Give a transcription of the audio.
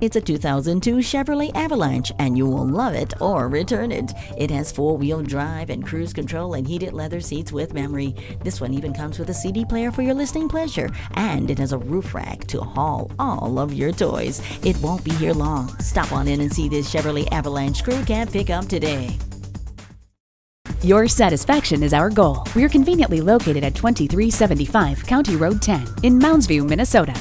It's a 2002 Chevrolet Avalanche, and you will love it or return it. It has four wheel drive and cruise control and heated leather seats with memory. This one even comes with a CD player for your listening pleasure, and it has a roof rack to haul all of your toys. It won't be here long. Stop on in and see this Chevrolet Avalanche crew cab pickup today. Your satisfaction is our goal. We are conveniently located at 2375 County Road 10 in Mounds View, Minnesota.